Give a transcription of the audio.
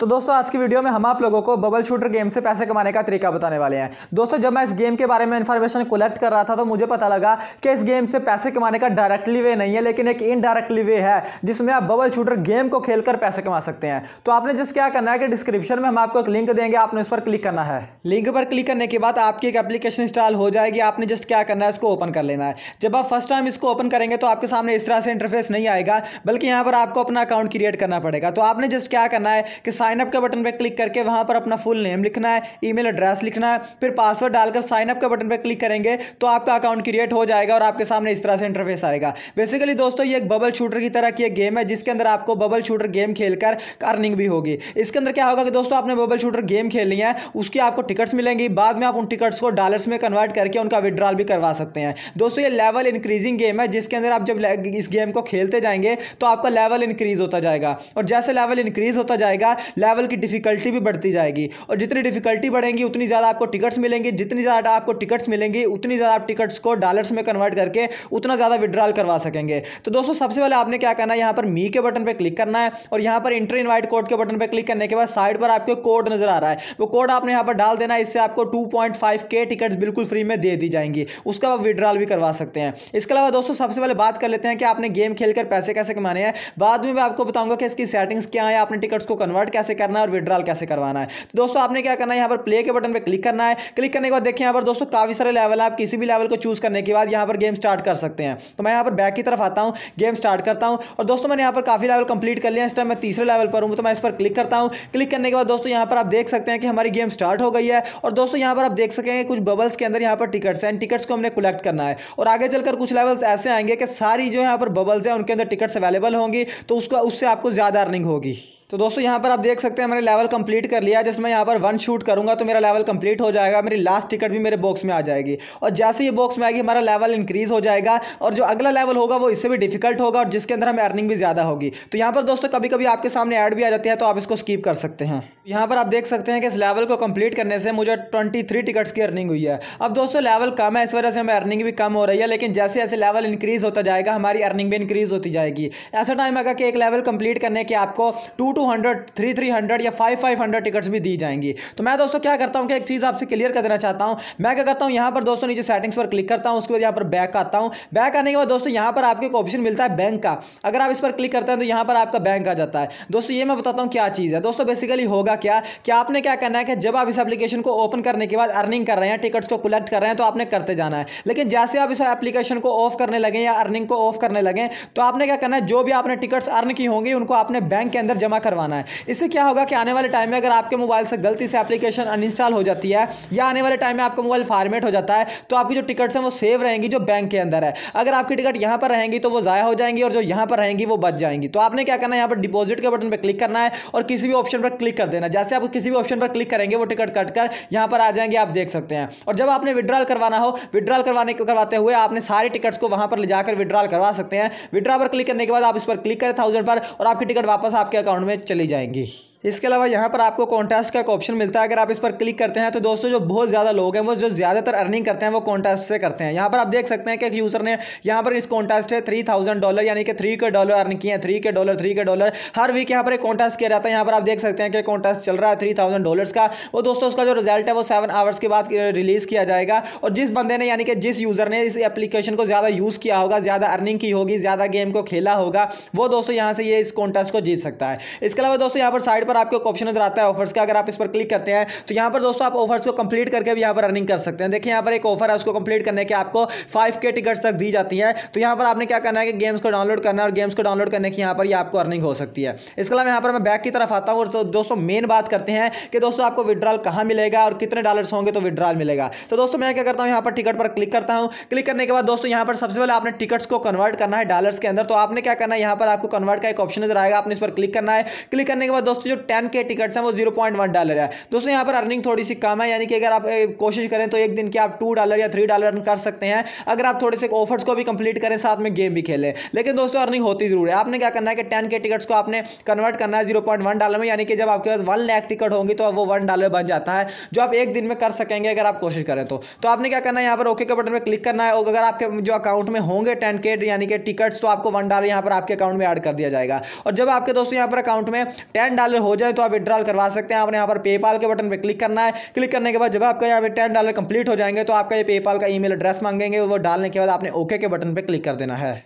तो दोस्तों, आज की वीडियो में हम आप लोगों को बबल शूटर गेम से पैसे कमाने का तरीका बताने वाले हैं। दोस्तों, जब मैं इस गेम के बारे में इन्फॉर्मेशन कलेक्ट कर रहा था तो मुझे पता लगा कि इस गेम से पैसे कमाने का डायरेक्टली वे नहीं है, लेकिन एक इनडायरेक्टली वे है, जिसमें आप बबल शूटर गेम को खेलकर पैसे कमा सकते हैं। तो आपने जिस क्या करना है कि डिस्क्रिप्शन में हम आपको एक लिंक देंगे, आपने उस पर क्लिक करना है। लिंक पर क्लिक करने के बाद आपकी एक एप्लीकेशन इंस्टॉल हो जाएगी, आपने जस्ट क्या करना है, इसको ओपन कर लेना है। जब आप फ़र्स्ट टाइम इसको ओपन करेंगे तो आपके सामने इस तरह से इंटरफेस नहीं आएगा, बल्कि यहाँ पर आपको अपना अकाउंट क्रिएट करना पड़ेगा। तो आपने जस्ट क्या करना है कि साइन अप के बटन पर क्लिक करके वहाँ पर अपना फुल नेम लिखना है ईमेल एड्रेस लिखना है, फिर पासवर्ड डालकर साइन अप के बटन पर क्लिक करेंगे तो आपका अकाउंट क्रिएट हो जाएगा और आपके सामने इस तरह से इंटरफेस आएगा। बेसिकली दोस्तों, ये एक बबल शूटर की तरह की एक गेम है, जिसके अंदर आपको बबल शूटर गेम खेलकर अर्निंग भी होगी। इसके अंदर क्या होगा कि दोस्तों, आपने बबल शूटर गेम खेलनी है, उसकी आपको टिकट्स मिलेंगी, बाद में आप उन टिकट्स को डॉलर्स में कन्वर्ट करके उनका विड्रॉल भी करवा सकते हैं। दोस्तों, ये लेवल इंक्रीजिंग गेम है, जिसके अंदर आप जब इस गेम को खेलते जाएँगे तो आपका लेवल इंक्रीज होता जाएगा। और जैसे लेवल इंक्रीज होता जाएगा लेवल की डिफिकल्टी भी बढ़ती जाएगी। और जितनी डिफिकल्टी बढ़ेंगी, उतनी ज़्यादा आपको टिकट्स मिलेंगी। जितनी ज़्यादा आपको टिकट्स मिलेंगी, उतनी ज़्यादा आप टिकट्स को डॉलर्स में कन्वर्ट करके उतना ज़्यादा विड्रॉल करवा सकेंगे। तो दोस्तों, सबसे पहले आपने क्या करना है, यहाँ पर मी के बटन पर क्लिक करना है और यहाँ पर इंटर इन्वाइट कोड के बटन पर क्लिक करने के बाद साइड पर आपको कोड नज़र आ रहा है। वो कोड आपने यहाँ पर डाल देना इससे आपको टू के टिकट्स बिल्कुल फ्री में दे दी जाएँगी। उसका आप विड्रॉल भी करवा सकते हैं। इसके अलावा दोस्तों, सबसे पहले बात कर लेते हैं कि आपने गेम खेलकर पैसे कैसे कमाने हैं। बाद में मैं आपको बताऊँगा कि इसकी सेटिंग्स क्या है, आपने टिकट्स को कन्वर्ट कैसे करना है और विड्रॉल कैसे करवाना है तो दोस्तों आपने क्या करना है यहाँ पर प्ले के बटन पर क्लिक करना है क्लिक करने के बाद देखिए यहाँ पर दोस्तों काफ़ी सारे लेवल है आप किसी भी लेवल को चूज़ करने के बाद यहाँ पर गेम स्टार्ट कर सकते हैं तो मैं यहाँ पर बैक की तरफ़ आता हूँ गेम स्टार्ट करता हूँ और दोस्तों मैंने यहाँ पर काफ़ी लेवल कंप्लीट कर लिया इस टाइम मैं तीसरे लेवल पर हूँ तो मैं इस पर क्लिक करता हूँ क्लिक करने के बाद दोस्तों यहाँ पर आप देख सकते हैं कि हमारी गेम स्टार्ट हो गई है और दोस्तों यहाँ पर आप देख सकेंगे कुछ बबल्स के अंदर यहाँ पर टिकट्स हैं टिकट्स को हमने कलेक्ट करना है और आगे चलकर कुछ लेवल्स ऐसे आएँगे कि सारी जो यहाँ पर बबल्स हैं उनके अंदर टिकट्स अवेलेबल होंगी तो उसका उससे आपको ज़्यादा अर्निंग होगी तो दोस्तों यहाँ पर आप देख सकते हैं, मैंने लेवल कंप्लीट कर लिया। जिसमें यहाँ पर वन शूट करूँगा तो मेरा लेवल कंप्लीट हो जाएगा। मेरी लास्ट टिकट भी मेरे बॉक्स में आ जाएगी। और जैसे ये बॉक्स में आएगी, हमारा लेवल इंक्रीज हो जाएगा। और जो अगला लेवल होगा, वो इससे भी डिफ़िकल्ट होगा और जिसके अंदर हमें अर्निंग भी ज़्यादा होगी। तो यहाँ पर दोस्तों कभी कभी आपके सामने ऐड भी आ जाती है तो आप इसको स्कीप कर सकते हैं। यहाँ पर आप देख सकते हैं कि इस लेवल को कंप्लीट करने से मुझे ट्वेंटी थ्री की अर्निंग हुई है। अब दोस्तों लेवल कम है, इस वजह से हमें अर्निंग भी कम हो रही है। लेकिन जैसे जैसे लेवल इंक्रीज होता जाएगा, हमारी अर्निंग भी इंक्रीज होती जाएगी। ऐसा टाइम आएगा कि एक लेवल कंप्लीट करने के आपको two two hundred three three hundred या फाइव फाइव हंड्रेड टिकट्स भी दी जाएँगी। तो मैं दोस्तों क्या करता हूँ कि एक चीज़ आपसे क्लियर कर देना चाहता हूँ। मैं क्या करता हूँ, यहाँ पर दोस्तों नीचे सेटिंग्स पर क्लिक करता हूँ, उसके बाद यहाँ पर बैक आता हूँ। बैक आने के बाद दोस्तों यहाँ पर आपको एक ऑप्शन मिलता है बैंक का। अगर आप इस पर क्लिक करते हैं तो यहाँ पर आपका बैंक आ जाता है। दोस्तों ये मैं बताता हूँ क्या चीज़ है। दोस्तों बेसिकली होगा क्या कि आपने क्या करना है कि जब आप इस एप्लीकेशन को ओपन करने के बाद अर्निंग कर रहे हैं टिकट्स को कलेक्ट कर रहे हैं तो आपने करते जाना है। लेकिन जैसे आप इस एप्लीकेशन को ऑफ़ करने लगे या अर्निंग को ऑफ़ करने लगे तो आपने क्या करना है, जो भी आपने टिकट्स अर्न की होंगी, उनको आपने बैंक के अंदर जमा करवाना है। इससे क्या होगा कि आने वाले टाइम में अगर आपके मोबाइल से गलती से एप्लीकेशन अनइंस्टॉल हो जाती है, या आने वाले टाइम में आपका मोबाइल फॉर्मेट हो जाता है तो आपकी जो टिकट्स हैं वो सेव रहेंगी जो बैंक के अंदर है। अगर आपकी टिकट यहाँ पर रहेंगी तो वो ज़ाया हो जाएँगी और जो यहाँ पर रहेंगी, वो बच जाएँगी। तो आपने क्या करना है, यहाँ पर डिपॉजिट के बटन पर क्लिक करना है और किसी भी ऑप्शन पर क्लिक कर देना जैसे आप किसी भी ऑप्शन पर क्लिक करेंगे, वो टिकट कट कर यहाँ पर आ जाएँगे, आप देख सकते हैं। और जब आपने विड्रॉल करवाना हो विड्रॉल करवाने करवाते हुए आपने सारी टिकट्स को वहाँ पर ले जाकर विड्रॉल करवा सकते हैं। विड्रॉ पर क्लिक करने के बाद आप इस पर क्लिक करें थाउज़ेंड पर और आपकी टिकट वापस आपके अकाउंट में चली जाएँगी। इसके अलावा यहाँ पर आपको कॉन्टेस्ट का एक ऑप्शन मिलता है। अगर आप इस पर क्लिक करते हैं तो दोस्तों जो बहुत ज़्यादा लोग हैं, वो जो ज़्यादातर अर्निंग करते हैं, वो कॉन्टेस्ट से करते हैं। यहाँ पर आप देख सकते हैं कि एक यूज़र ने यहाँ पर इस कॉन्टेस्ट है थ्री थाउज़ेंड डॉलर यानी कि थ्री के डॉलर अर्न किए हैं। थ्री के डॉलर थ्री के डॉलर हर वीक यहाँ पर एक कॉन्टेस्ट किया जाता है। यहाँ पर आप देख सकते हैं कि कॉन्टेस्ट चल रहा है थ्री थाउज़ेंड डॉलर्स का। वो दोस्तों, उसका जो रिज़ल्ट है, वो सेवन आवर्स के बाद रिलीज़ किया जाएगा। और जिस बंदे ने, यानी कि जिस यूज़र ने इस एप्लीकेशन को ज़्यादा यूज़ किया होगा, ज़्यादा अर्निंग की होगी, ज़्यादा गेम को खेला होगा, वो दोस्तों यहाँ से ये इस कॉन्टेस्ट को जीत सकता है। इसके अलावा दोस्तों, यहाँ पर साइड पर आपको ऑप्शन नज़र आता है ऑफर्स का, अगर आप इस पर क्लिक करते हैं तो यहाँ पर दोस्तों आप ऑफर्स को कंप्लीट करके भी यहाँ पर अर्निंग कर सकते हैं। देखिए, यहाँ पर एक ऑफ़र है, उसको कंप्लीट करने के आपको फाइव के टिकट्स तक दी जाती है। तो यहाँ पर आपने क्या करना है कि गेम्स को डाउनलोड करना और गेम्स को डाउनलोड करने की यहाँ पर आपको अर्निंग हो सकती है। इसके अलावा यहाँ पर मैं बैक की तरफ़ आता हूँ, और तो दोस्तों मेन बात करते हैं कि दोस्तों आपको विड्रॉल कहाँ मिलेगा, और कितने डॉलर्स होंगे तो विड्रॉल मिलेगा। तो दोस्तों मैं क्या करता हूँ, यहाँ पर टिकट पर क्लिक करता हूँ। क्लिक करने के बाद दोस्तों यहाँ पर सबसे पहले आपने टिकट्स को कन्वर्ट करना है डॉलर्स के अंदर। तो आपने क्या करना है, यहाँ पर आपको कन्वर्ट का एक ऑप्शन नज़र आएगा, आपने इस पर क्लिक करना है। क्लिक करने के बाद दोस्तों जो टेन के टिकट्स हैं, वो ज़ीरो पॉइंट वन डॉलर है। दोस्तों, यहाँ पर अर्निंग थोड़ी सी कम है, यानी कि अगर आप कोशिश करें तो एक दिन के आप टू डॉलर या थ्री डॉलर अर्न कर सकते हैं। अगर आप थोड़े से ऑफर्स को भी कंप्लीट करें, साथ में गेम भी खेलें। लेकिन दोस्तों अर्निंग होती ज़रूर है। आपने क्या करना है कि टेन के टिकट्स को आपने कन्वर्ट करना है ज़ीरो डॉलर में, यानी कि जब आपके पास वन लाख टिकट होंगी तो वो वन डॉलर बन जाता है, जो आप एक दिन में कर सकेंगे अगर आप कोशिश करें तो। तो आपने क्या करना है, यहाँ पर ओके के बटन पर क्लिक करना है, और अगर आपके जो अकाउंट में होंगे टेन के यानी कि टिकट्स तो आपको वन डॉलर यहाँ पर आपके अकाउंट में ऐड कर दिया जाएगा। और जब आपके दोस्तों, यहाँ पर अकाउंट में टेन डॉलर हो जाए तो आप विड्रॉल करवा सकते हैं। आपने यहाँ पर पेपाल के बटन पर क्लिक करना है। क्लिक करने के बाद जब आपका यहाँ पे टेन डॉलर कंप्लीट हो जाएँगे तो आपका ये पेपाल का ईमेल एड्रेस मांगेंगे। वो डालने के बाद आपने ओके के बटन पर क्लिक कर देना है।